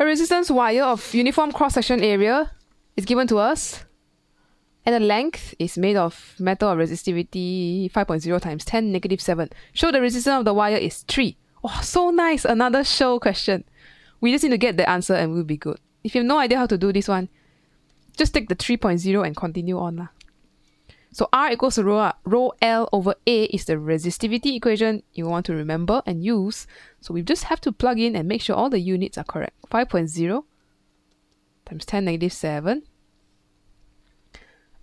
A resistance wire of uniform cross-section area is given to us. And the length is made of metal of resistivity 5.0 times 10 negative 7. Show the resistance of the wire is 3. Oh, so nice. Another show question. We just need to get the answer and we'll be good. If you have no idea how to do this one, just take the 3.0 and continue on. Lah. So R equals to rho, rho L over A is the resistivity equation you want to remember and use. So we just have to plug in and make sure all the units are correct. 5.0 times 10 negative 7.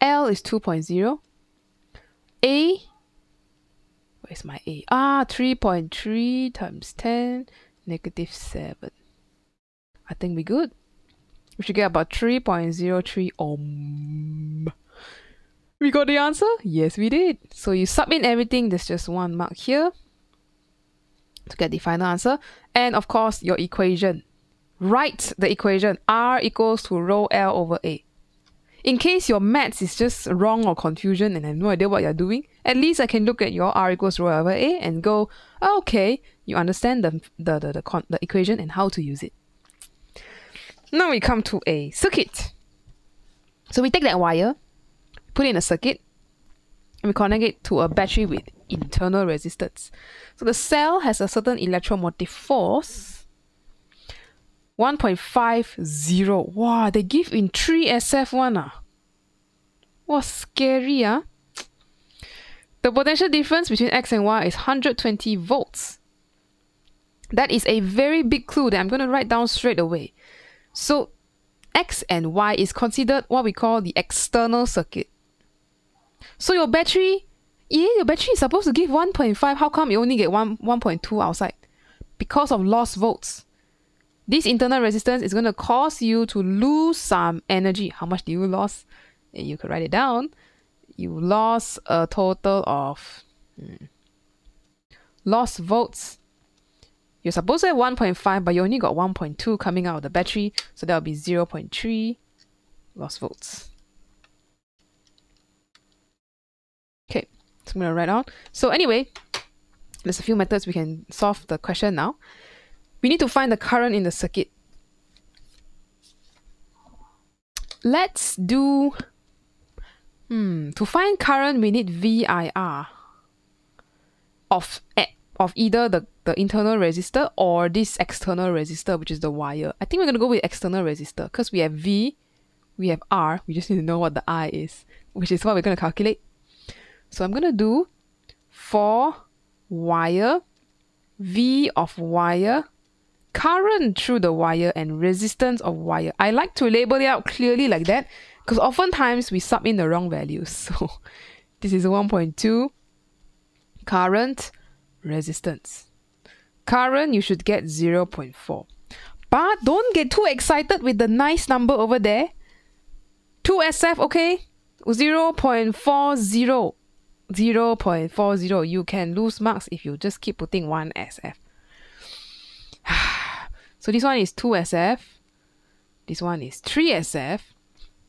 L is 2.0. A, where's my A? Ah, 3.3 times 10 negative 7. I think we're good. We should get about 3.03 ohm. We got the answer? Yes, we did. So you sub in everything, there's just one mark here to get the final answer. And of course, your equation. Write the equation R equals to rho L over A. In case your maths is just wrong or confusion and I have no idea what you're doing, at least I can look at your R equals rho L over A and go, okay, you understand the, the, the, the, the equation and how to use it. Now we come to a circuit. So we take that wire, put in a circuit, and we connect it to a battery with internal resistance. So the cell has a certain electromotive force. 1.50. Wow, they give in 3 SF1. Ah. Wow, scary. Ah. The potential difference between X and Y is 120 volts. That is a very big clue that I'm going to write down straight away. So X and Y is considered what we call the external circuit. So your battery, yeah, your battery is supposed to give 1.5. How come you only get 1, 1.2 outside? Because of lost volts. This internal resistance is going to cause you to lose some energy. How much do you lose? You could write it down. You lost a total of hmm, lost volts you're supposed to have 1.5, but you only got 1.2 coming out of the battery, so that will be 0.3 lost volts. Okay, so I'm going to write down. So anyway, there's a few methods we can solve the question now. We need to find the current in the circuit. Let's do... Hmm, to find current, we need VIR of of either the, the internal resistor or this external resistor, which is the wire. I think we're going to go with external resistor because we have V, we have R. We just need to know what the I is, which is what we're going to calculate. So I'm going to do for wire, V of wire, current through the wire, and resistance of wire. I like to label it out clearly like that because oftentimes we sub in the wrong values. So this is 1.2 current resistance. Current, you should get 0.4. But don't get too excited with the nice number over there. 2SF, okay? 0.40. 0.40. You can lose marks if you just keep putting 1 SF. so this one is 2SF. This one is 3SF.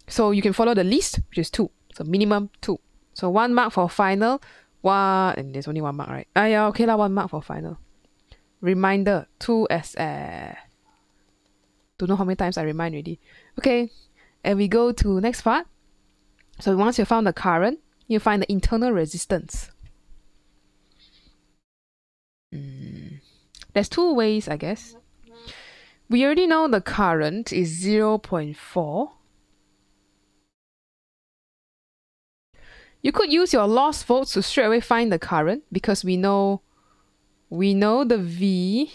So you can follow the least, which is 2. So minimum 2. So 1 mark for final, one, and there's only one mark, right? Ah, yeah, okay, lah, one mark for final. Reminder, 2SF. Don't know how many times I remind already. Okay, and we go to next part. So once you found the current, you find the internal resistance. Mm. There's two ways, I guess. We already know the current is 0.4 You could use your lost volts to straight away find the current because we know we know the V,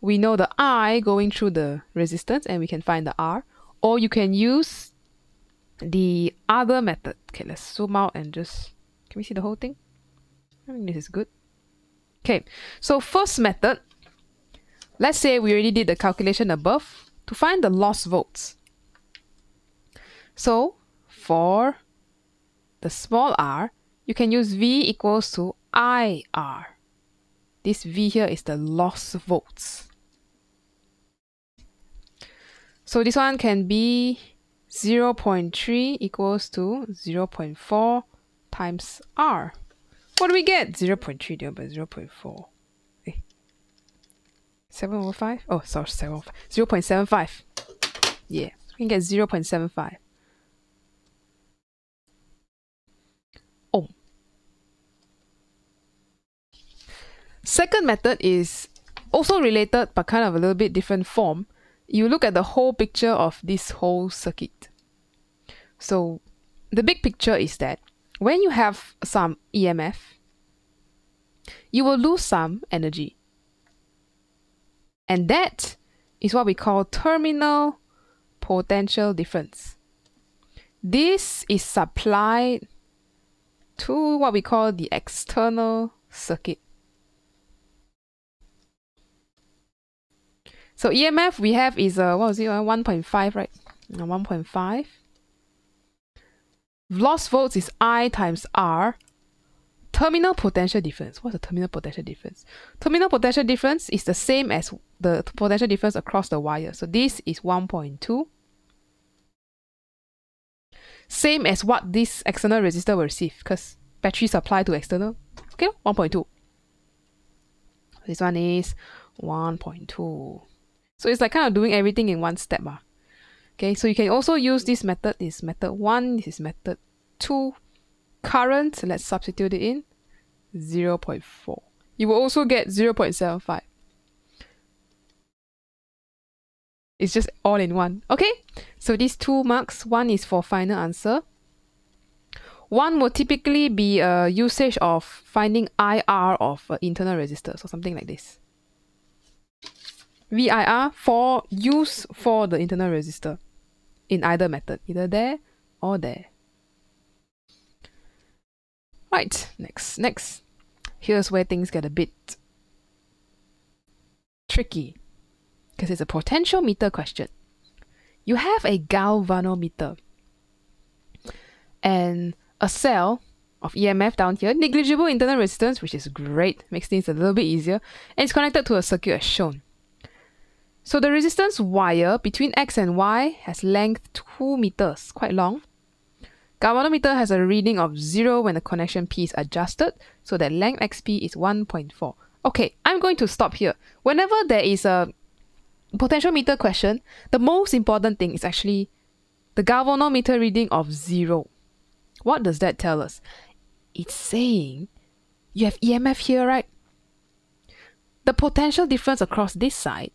we know the I going through the resistance and we can find the R. Or you can use the other method. Okay, let's zoom out and just can we see the whole thing? I think this is good. Okay, so first method, let's say we already did the calculation above to find the lost volts. So for the small r, you can use V equals to IR. This V here is the lost volts. So this one can be 0 0.3 equals to 0 0.4 times R. What do we get? 0 0.3 divided by 0 0.4. Eh. 7 over 5? Oh, sorry, 7 over 5. 0 0.75. Yeah, we can get 0 0.75. Oh. Second method is also related but kind of a little bit different form. You look at the whole picture of this whole circuit. So the big picture is that when you have some EMF, you will lose some energy. And that is what we call terminal potential difference. This is supplied to what we call the external circuit. So EMF we have is uh, what was it, uh, 1.5, right? Uh, 1.5. Lost volts is I times R terminal potential difference. What's the terminal potential difference? Terminal potential difference is the same as the potential difference across the wire. So this is 1.2. Same as what this external resistor will receive because battery supply to external. Okay, 1.2. This one is 1.2. So it's like kind of doing everything in one step. Uh. Okay, so you can also use this method. This method 1, this is method 2 current, let's substitute it in, 0 0.4. You will also get 0 0.75. It's just all in one. Okay, so these two marks, one is for final answer. One will typically be a usage of finding IR of internal resistors or something like this. VIR for use for the internal resistor in either method, either there or there. Right, next, next. Here's where things get a bit tricky because it's a potentiometer question. You have a galvanometer and a cell of EMF down here, negligible internal resistance, which is great, makes things a little bit easier, and it's connected to a circuit as shown. So the resistance wire between X and Y has length 2 meters, quite long, Galvanometer has a reading of 0 when the connection P is adjusted, so that length XP is 1.4. Okay, I'm going to stop here. Whenever there is a potentiometer question, the most important thing is actually the galvanometer reading of 0. What does that tell us? It's saying you have EMF here, right? The potential difference across this side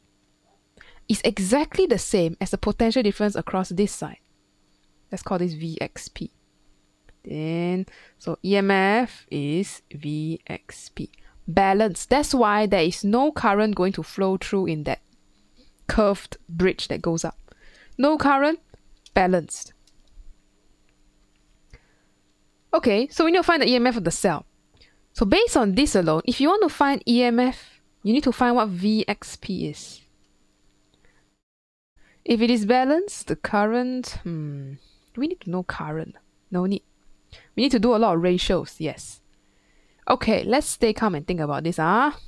is exactly the same as the potential difference across this side. Let's call this VXP. Then, so EMF is VXP. Balance. That's why there is no current going to flow through in that curved bridge that goes up. No current, balanced. Okay, so we need to find the EMF of the cell. So based on this alone, if you want to find EMF, you need to find what VXP is. If it is balanced, the current, hmm, we need to know current? No need. We need to do a lot of ratios, yes. Okay, let's stay calm and think about this. Ah, huh?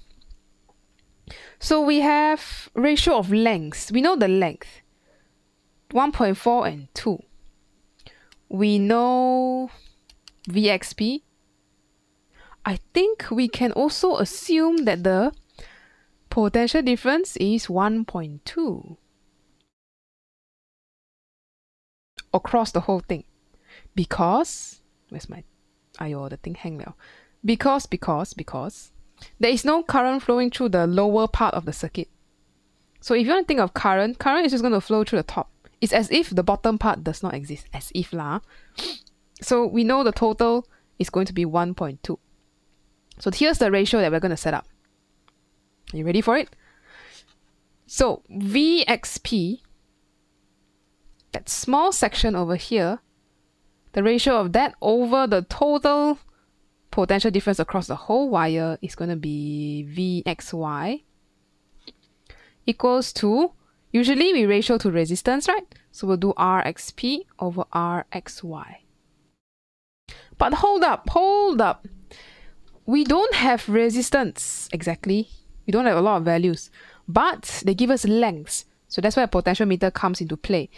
So we have ratio of lengths. We know the length. 1.4 and 2. We know VXP. I think we can also assume that the potential difference is 1.2. across the whole thing. Because, where's my, ayo, the thing hang now. Because, because, because, there is no current flowing through the lower part of the circuit. So if you want to think of current, current is just going to flow through the top. It's as if the bottom part does not exist, as if lah. So we know the total is going to be 1.2. So here's the ratio that we're going to set up. Are you ready for it? So VXP that small section over here, the ratio of that over the total potential difference across the whole wire is going to be Vxy equals to, usually we ratio to resistance, right? So we'll do Rxp over Rxy. But hold up, hold up. We don't have resistance exactly. We don't have a lot of values, but they give us lengths. So that's where a potentiometer comes into play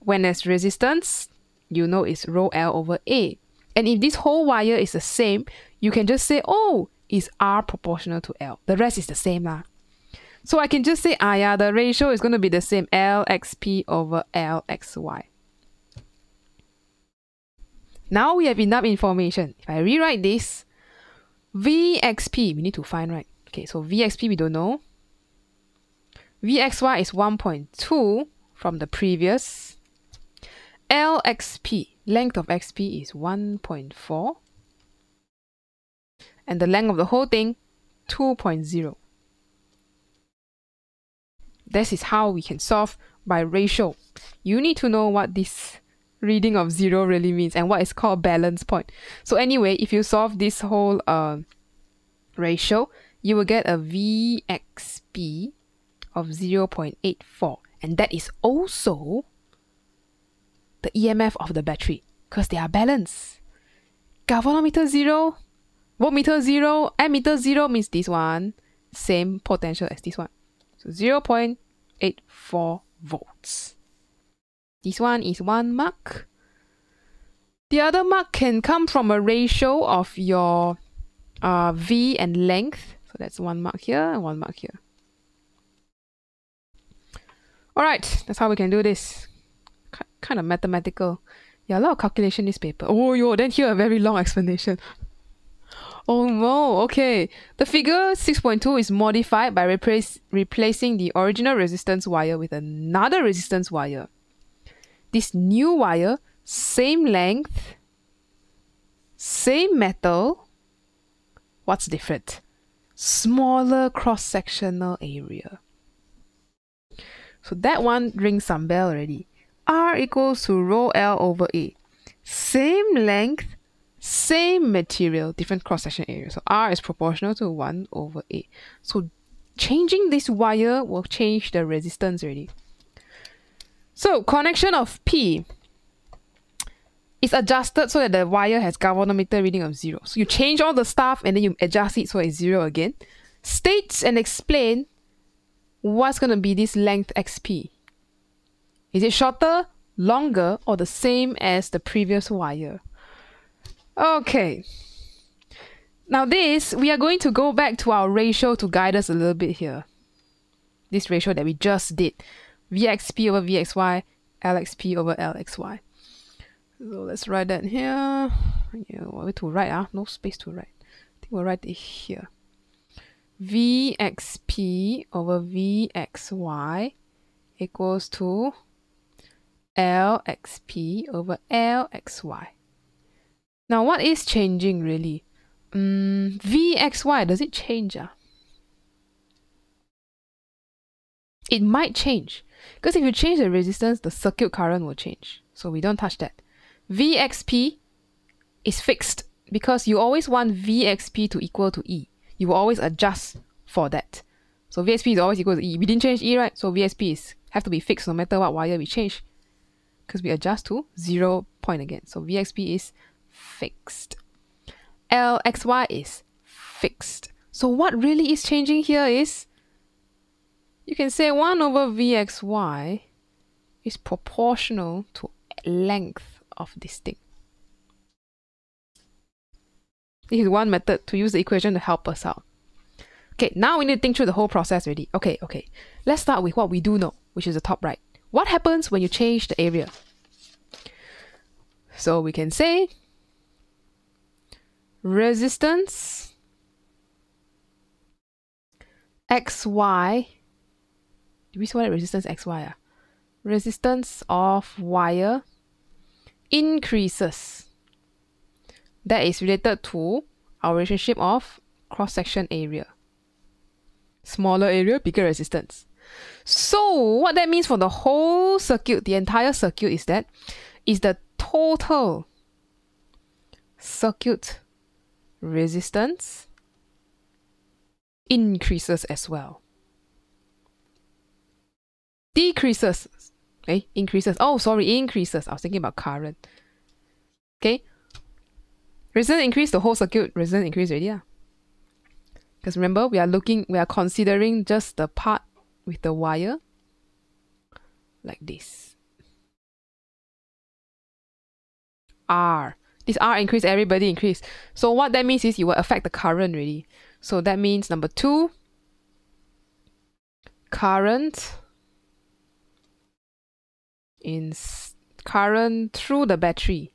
when there's resistance, you know it's rho L over A. And if this whole wire is the same, you can just say, oh, is R proportional to L. The rest is the same lah. So I can just say, ah yeah, the ratio is going to be the same LXP over LXY. Now we have enough information. If I rewrite this, VXP, we need to find, right? Okay, so VXP we don't know. VXY is 1.2 from the previous. LXP, length of XP is 1.4. And the length of the whole thing, 2.0. This is how we can solve by ratio. You need to know what this reading of zero really means and what is called balance point. So anyway, if you solve this whole uh, ratio, you will get a VXP of 0.84 and that is also the EMF of the battery because they are balanced. Galvanometer 0, voltmeter 0, ammeter 0 means this one, same potential as this one. So 0.84 volts. This one is 1 mark. The other mark can come from a ratio of your uh, V and length. So that's 1 mark here and 1 mark here. Alright, that's how we can do this. Kind of mathematical. Yeah, a lot of calculation this paper. Oh, yo, then here a very long explanation. Oh no, okay. The figure 6.2 is modified by replace, replacing the original resistance wire with another resistance wire. This new wire, same length, same metal. What's different? Smaller cross-sectional area. So that one rings some bell already. R equals to rho L over A. Same length, same material, different cross-section area. So R is proportional to 1 over A. So changing this wire will change the resistance already. So connection of P is adjusted so that the wire has galvanometer reading of 0. So you change all the stuff and then you adjust it so it's 0 again. States and explain what's going to be this length XP. Is it shorter, longer, or the same as the previous wire? Okay. Now this, we are going to go back to our ratio to guide us a little bit here. This ratio that we just did. VXP over VXY, LXP over LXY. So let's write that here. Yeah, what to write? Ah, no space to write. I think we'll write it here. VXP over VXY equals to LXP over LXY. Now, what is changing really? Um, VXY, does it change? Uh? It might change. Because if you change the resistance, the circuit current will change. So we don't touch that. VXP is fixed because you always want VXP to equal to E. You will always adjust for that. So VXP is always equal to E. We didn't change E, right? So VXP is have to be fixed no matter what wire we change. Because we adjust to zero point again. So VXP is fixed. LXY is fixed. So what really is changing here is you can say 1 over Vxy is proportional to length of this thing. This is one method to use the equation to help us out. Okay, now we need to think through the whole process already. Okay, okay. Let's start with what we do know, which is the top right. What happens when you change the area? So we can say resistance xy do we say resistance xy ah? resistance of wire increases that is related to our relationship of cross section area smaller area bigger resistance so what that means for the whole circuit the entire circuit is that is the total circuit resistance increases as well. Decreases, okay, increases. Oh, sorry, increases. I was thinking about current. Okay, resistance increase, the whole circuit resistance increase already. Yeah. Because remember, we are looking, we are considering just the part with the wire like this. R. This R increase, everybody increase. So what that means is you will affect the current really. So that means number two, current in current through the battery.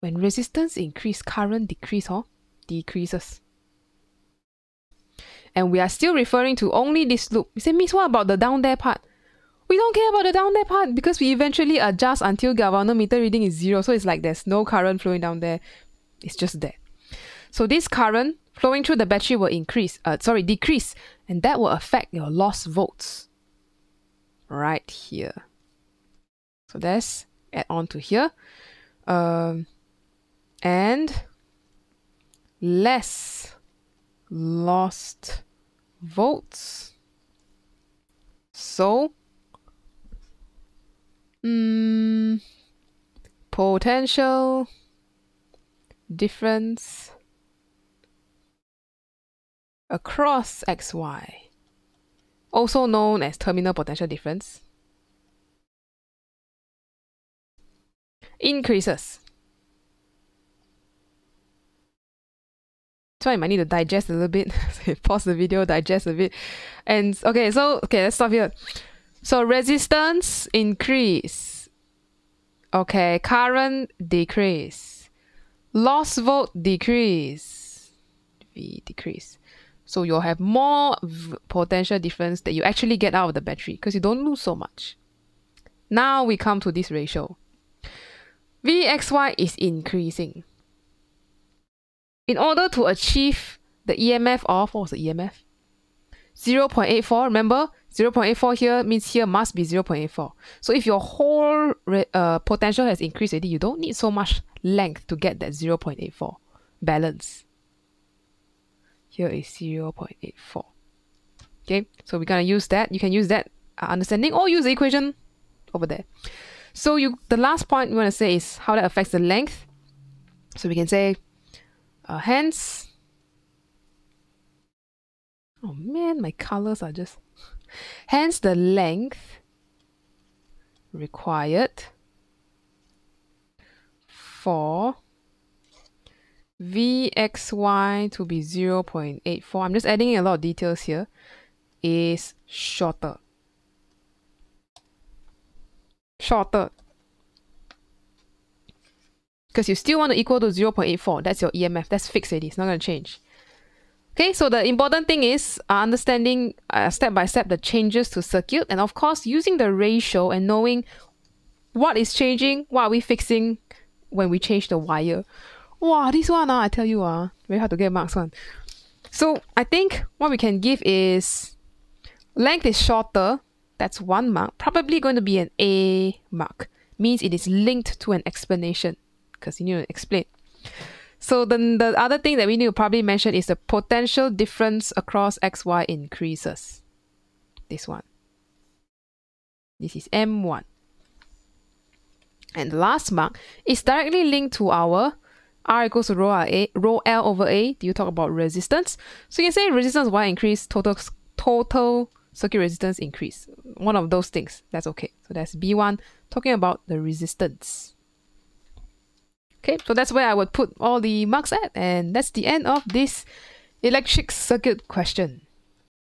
When resistance increase, current decrease, huh? decreases. And we are still referring to only this loop. You say, Miss, what about the down there part? We don't care about the down there part because we eventually adjust until galvanometer reading is zero. So it's like there's no current flowing down there. It's just there. So this current flowing through the battery will increase, uh, sorry, decrease, and that will affect your lost volts right here. So let's add on to here. Um, and less lost volts. So, mm, potential difference across xy, also known as terminal potential difference, increases. So I might need to digest a little bit. Pause the video, digest a bit. And okay, so okay, let's stop here. So resistance increase. Okay, current decrease. Loss volt decrease. V decrease. So you'll have more potential difference that you actually get out of the battery because you don't lose so much. Now we come to this ratio. Vxy is increasing in order to achieve the EMF of, what was the EMF? 0.84, remember? 0.84 here means here must be 0.84. So if your whole uh, potential has increased already, you don't need so much length to get that 0.84 balance. Here is 0.84. Okay, so we're gonna use that. You can use that uh, understanding or use the equation over there. So you, the last point we want to say is how that affects the length. So we can say uh, hence, oh man, my colors are just, hence the length required for Vxy to be 0.84, I'm just adding a lot of details here, is shorter. Shorter because you still want to equal to 0.84. That's your EMF. That's fixed already. It's not going to change. Okay, so the important thing is uh, understanding uh, step by step the changes to circuit and of course using the ratio and knowing what is changing, what are we fixing when we change the wire. Wow, this one, uh, I tell you, uh, very hard to get marks one. So I think what we can give is length is shorter. That's one mark. Probably going to be an A mark. Means it is linked to an explanation because you need to explain. So then the other thing that we need to probably mention is the potential difference across xy increases. This one. This is M1. And the last mark is directly linked to our R equals to rho, A, rho L over A. Do you talk about resistance? So you can say resistance Y increase, total, total circuit resistance increase. One of those things. That's okay. So that's B1 talking about the resistance. Okay, so that's where I would put all the marks at, and that's the end of this electric circuit question.